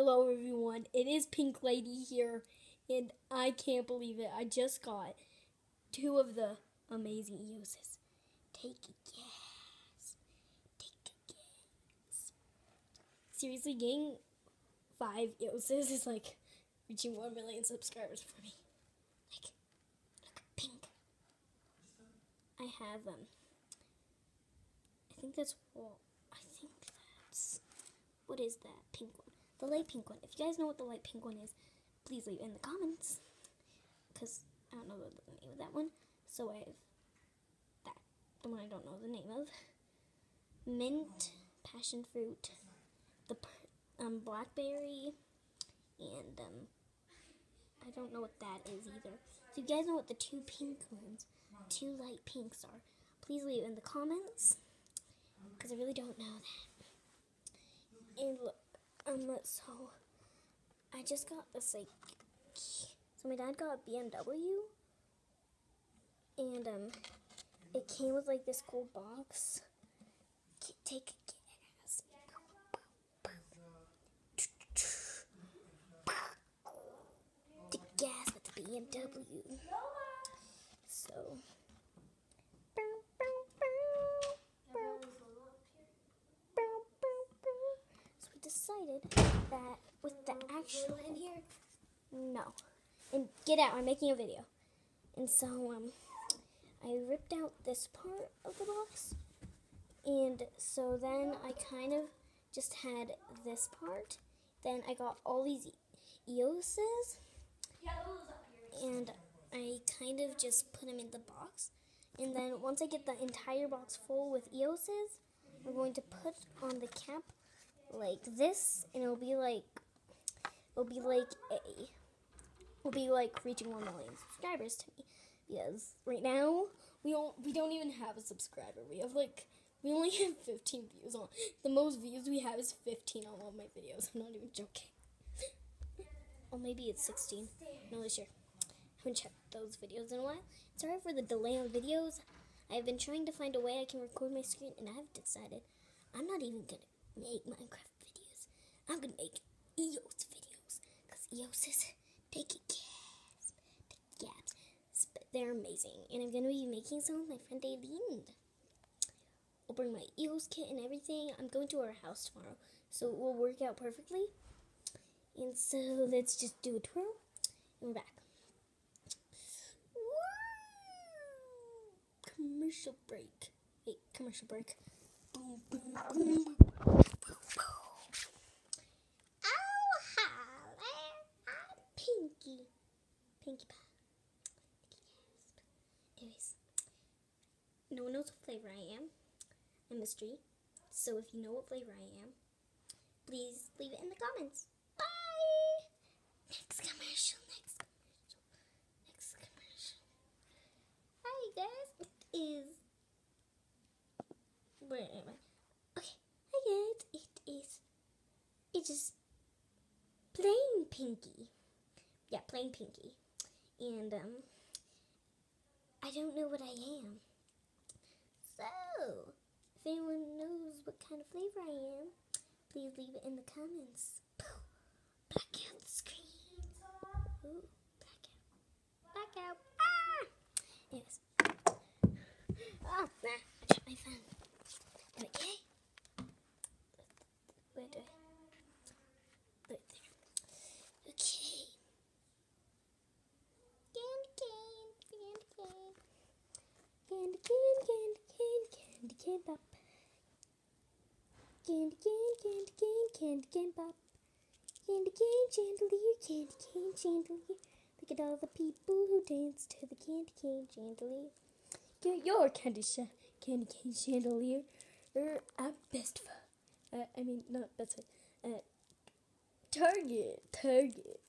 Hello, everyone. It is Pink Lady here, and I can't believe it. I just got two of the amazing EOSes. Take a guess. Take a guess. Seriously, getting five EOSes is like reaching one million subscribers for me. Like, look, pink. I have um. I think that's well. I think that's what is that pink one? The light pink one. If you guys know what the light pink one is, please leave it in the comments. Because I don't know the name of that one. So I have that. The one I don't know the name of. Mint, passion fruit, the um, blackberry, and um, I don't know what that is either. So you guys know what the two pink ones, two light pinks are, please leave it in the comments. Because I really don't know that. And look, um, so I just got this like, so my dad got a BMW, and um, it came with like this cool box. Take a gas. The gas with the BMW. So. So that with the actual in here, no, and get out. I'm making a video, and so um, I ripped out this part of the box, and so then I kind of just had this part. Then I got all these EOSes, and I kind of just put them in the box. And then once I get the entire box full with EOSes, I'm going to put on the cap like this, and it'll be like it'll be like a will be like reaching one million subscribers to me. Because right now we don't we don't even have a subscriber. We have like we only have 15 views on. The most views we have is 15 on all my videos. I'm not even joking. or oh, maybe it's 16. No, this year. I haven't checked those videos in a while. Sorry for the delay on videos. I've been trying to find a way I can record my screen, and I've decided I'm not even gonna make Minecraft videos. I'm gonna make EOS videos, cause EOS is gasp, take a gasp. They're amazing, and I'm gonna be making some with my friend Aileen. I'll bring my EOS kit and everything. I'm going to our house tomorrow, so it will work out perfectly. And so let's just do a twirl, and we're back. commercial break. Wait, commercial break. Boom, boom, boom. Oh, hello. I'm Pinky. Pinkie Pie. Anyways, no one knows what flavor I am. A mystery. So if you know what flavor I am, please leave it in the comments. Bye. Next commercial. Next commercial. Next commercial. Hi guys is where am I? Okay, hi guys. It is it is plain pinky. Yeah, plain pinky. And um I don't know what I am. So if anyone knows what kind of flavor I am, please leave it in the comments. Screen. Ooh, black out. Black out. Ah! Anyways. Oh, nah, I dropped my phone. Okay. Where do I? Right there. Okay. Candy cane, candy cane. Candy cane, candy cane, candy pop. Candy cane, candy cane, candy cane pop. Candy cane, chandelier, candy cane, chandelier. Look at all the people who dance to the candy cane chandelier. Get your candy sh- candy cane chandelier er, at Best Buy. Uh, I mean, not Best Buy. Uh, Target. Target.